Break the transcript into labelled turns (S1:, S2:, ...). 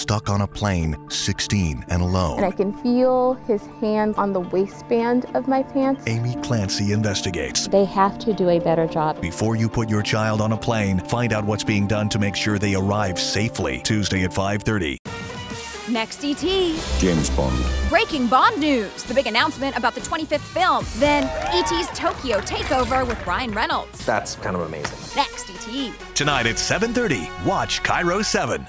S1: stuck on a plane, 16 and alone.
S2: And I can feel his hands on the waistband of my pants.
S1: Amy Clancy investigates.
S3: They have to do a better job.
S1: Before you put your child on a plane, find out what's being done to make sure they arrive safely. Tuesday at 5:30.
S4: Next ET.
S5: James Bond.
S4: Breaking Bond news. The big announcement about the 25th film. Then ET's Tokyo takeover with Ryan Reynolds.
S6: That's kind of amazing.
S4: Next ET.
S1: Tonight at 7:30. Watch KIRO 7.